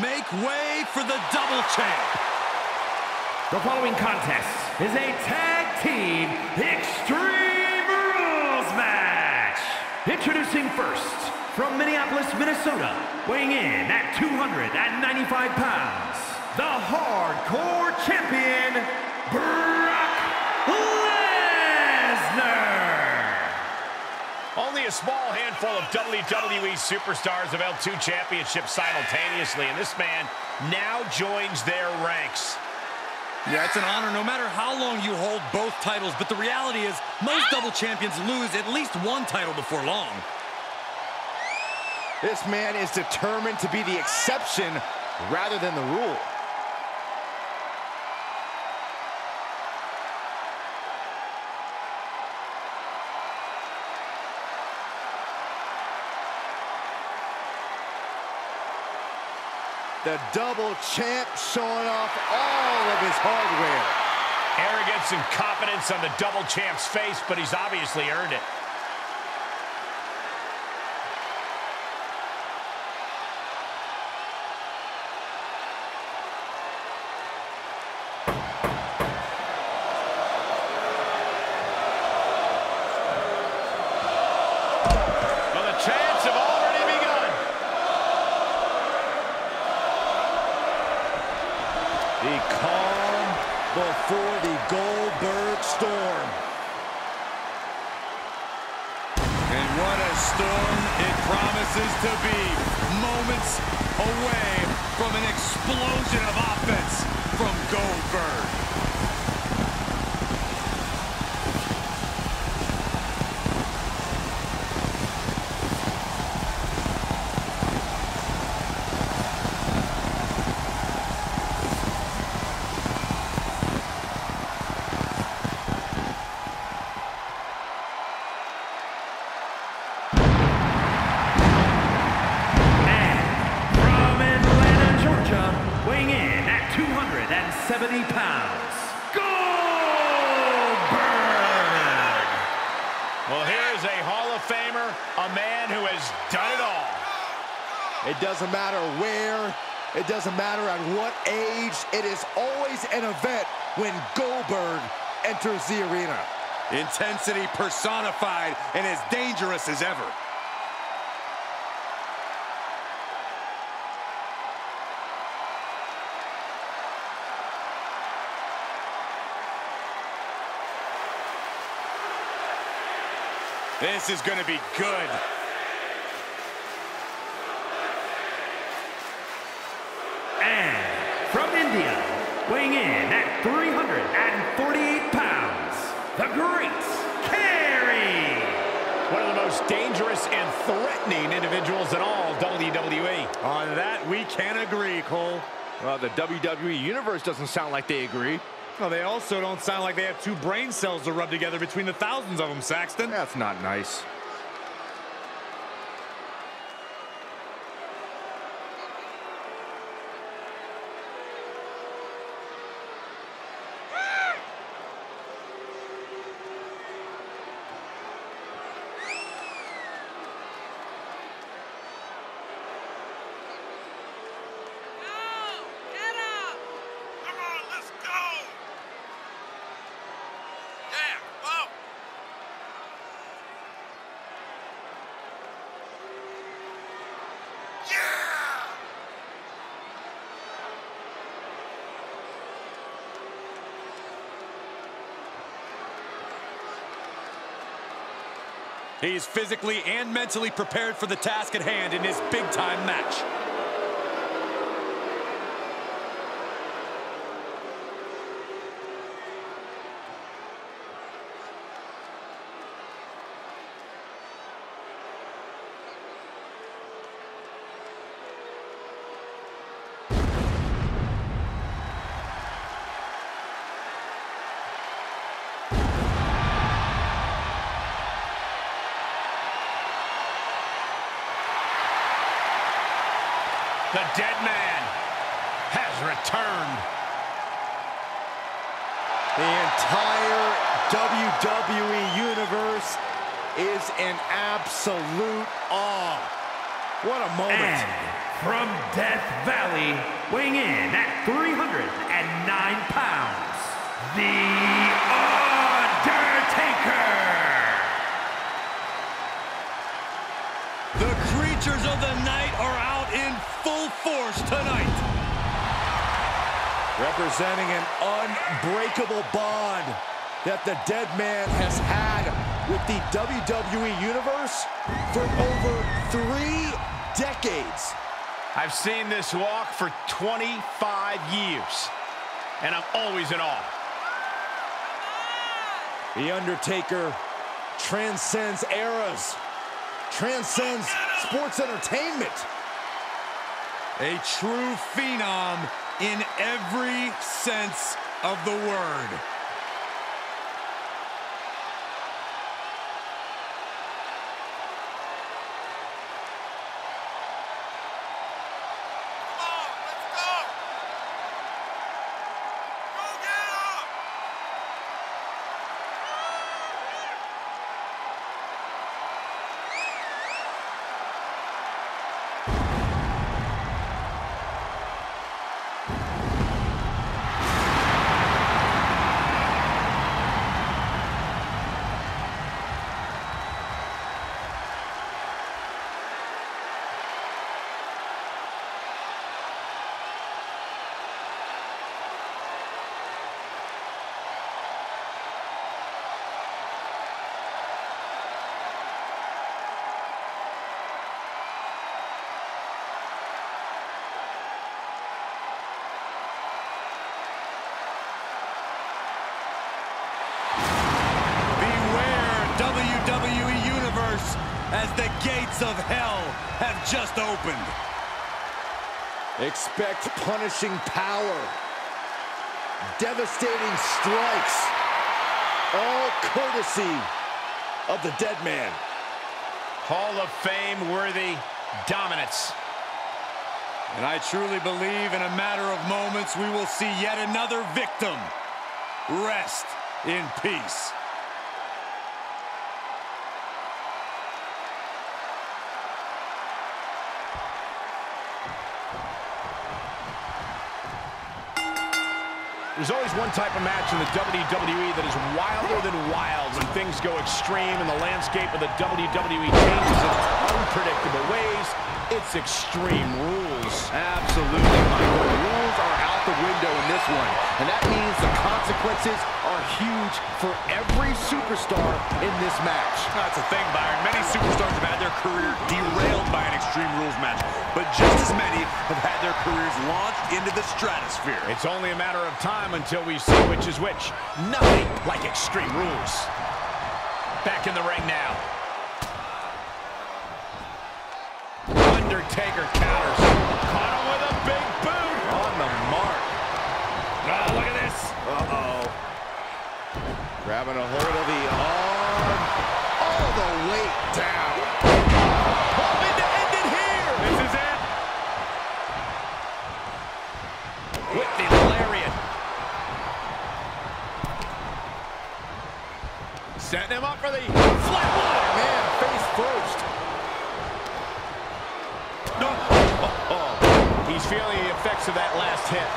make way for the double champ. The following contest is a tag team extreme rules match. Introducing first, from Minneapolis, Minnesota, weighing in at 295 pounds, the Hardcore Champion, Brock Only a small handful of WWE superstars have held two championships simultaneously, and this man now joins their ranks. Yeah, it's an honor no matter how long you hold both titles, but the reality is most double champions lose at least one title before long. This man is determined to be the exception rather than the rule. The double champ showing off all of his hardware. Arrogance and confidence on the double champ's face, but he's obviously earned it. The calm before the Goldberg storm. And what a storm it promises to be. Moments away from an explosion of offense from Goldberg. It doesn't matter where, it doesn't matter at what age, it is always an event when Goldberg enters the arena. Intensity personified and as dangerous as ever. This is going to be good. And from India, weighing in at 348 pounds, the Great Khali! One of the most dangerous and threatening individuals in all WWE. On that, we can agree, Cole. Well, the WWE Universe doesn't sound like they agree. Well, they also don't sound like they have two brain cells to rub together between the thousands of them, Saxton. That's not nice. Get up! Come on, let's go! Yeah, whoa! Yeah! He's physically and mentally prepared for the task at hand in his big-time match. The dead man has returned. The entire WWE Universe is in absolute awe. What a moment. And from Death Valley, weighing in at 309 pounds, The Undertaker! The creatures of the night are out in full force tonight. Representing an unbreakable bond that the dead man has had with the WWE Universe for over three decades. I've seen this walk for 25 years, and I'm always in awe. The Undertaker transcends eras, transcends sports entertainment. A true phenom in every sense of the word. Of hell have just opened. Expect punishing power, devastating strikes, all courtesy of the dead man. Hall of Fame worthy dominance. And I truly believe in a matter of moments we will see yet another victim. Rest in peace. There's always one type of match in the WWE that is wilder than wild when things go extreme and the landscape of the WWE changes in unpredictable ways. It's Extreme Rules. Absolutely, Michael. The rules are out the window in this one, and that means the consequences are huge for every superstar in this match. That's a thing, Byron. Many superstars have had their career derailed by an Extreme Rules match, but just as many have had their careers launched into the stratosphere. It's only a matter of time until we see which is which. Nothing like Extreme Rules. Back in the ring now. Undertaker counters. Caught him with a big boot. On the mark. Oh, look at this. Uh-oh. Grabbing a hold of the arm. All the weight down. Hoping to end it here. This is it. With the lariat. Setting him up for the flatline. Man, face first. No. Oh, oh. He's feeling the effects of that last hit.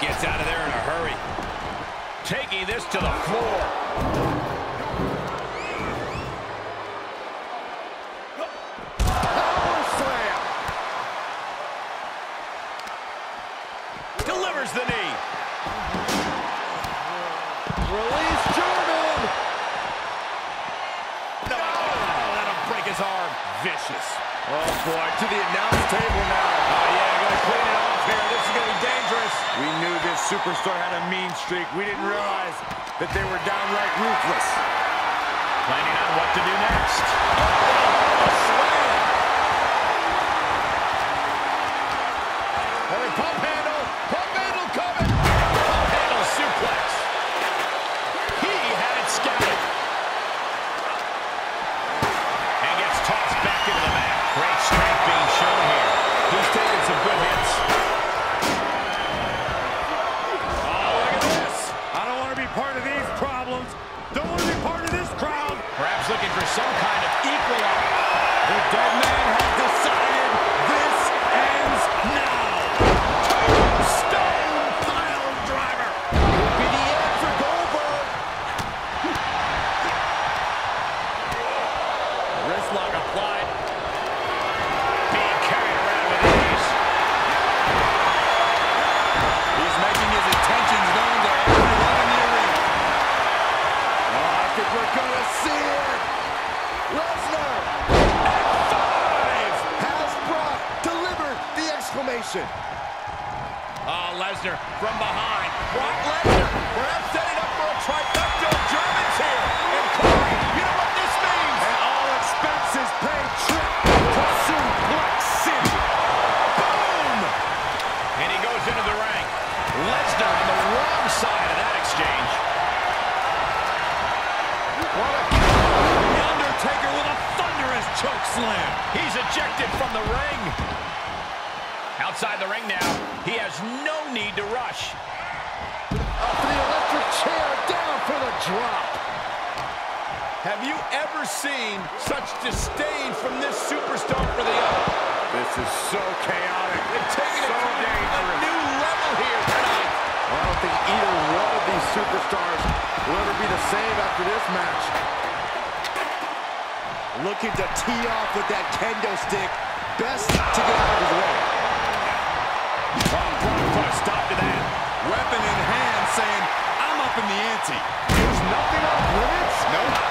Gets out of there in a hurry. Taking this to the floor. Oh, let him break his arm. Vicious. Oh, boy, to the announce table now. Here. This is gonna be dangerous. We knew this superstar had a mean streak. We didn't realize that they were downright ruthless. Planning on what to do next. Oh, a slam! And a pump handle. Pump handle coming. Handle suplex. He had it scouted. Have you ever seen such disdain from this superstar for the other? This is so chaotic. They've so it to dangerous. a new level here tonight. I don't think either one of these superstars will ever be the same after this match. Looking to tee off with that kendo stick. Best to get out of his way. Tom Clark put a stop to that. Weapon in hand saying, I'm up in the ante. There's nothing up limits. Nope.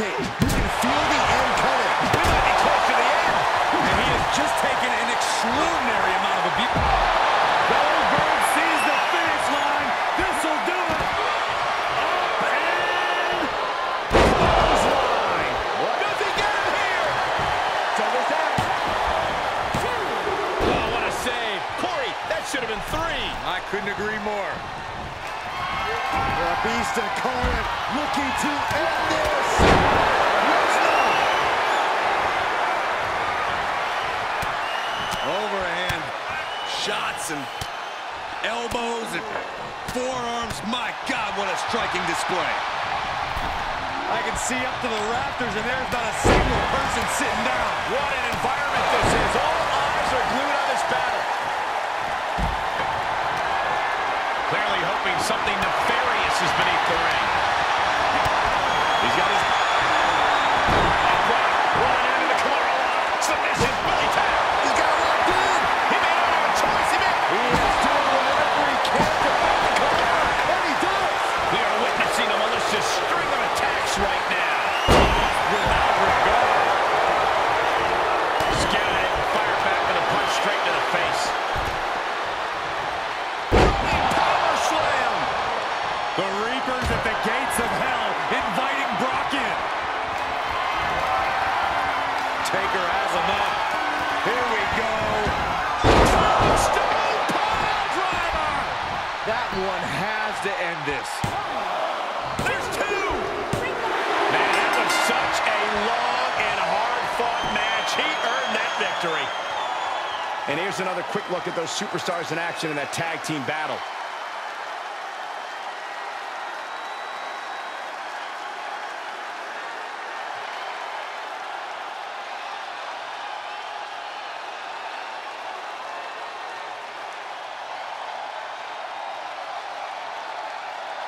State. shots and elbows and forearms. My God, what a striking display. I can see up to the rafters, and there's not a single person sitting down. What an environment this is. All eyes are glued on this battle. Clearly hoping something nefarious is beneath the ring. end this. There's two! Man, that was such a long and hard-fought match. He earned that victory. And here's another quick look at those superstars in action in that tag team battle.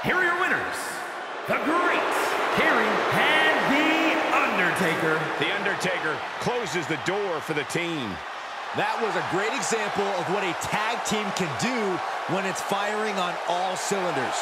Here are your winners, The Great Khali and The Undertaker. The Undertaker closes the door for the team. That was a great example of what a tag team can do when it's firing on all cylinders.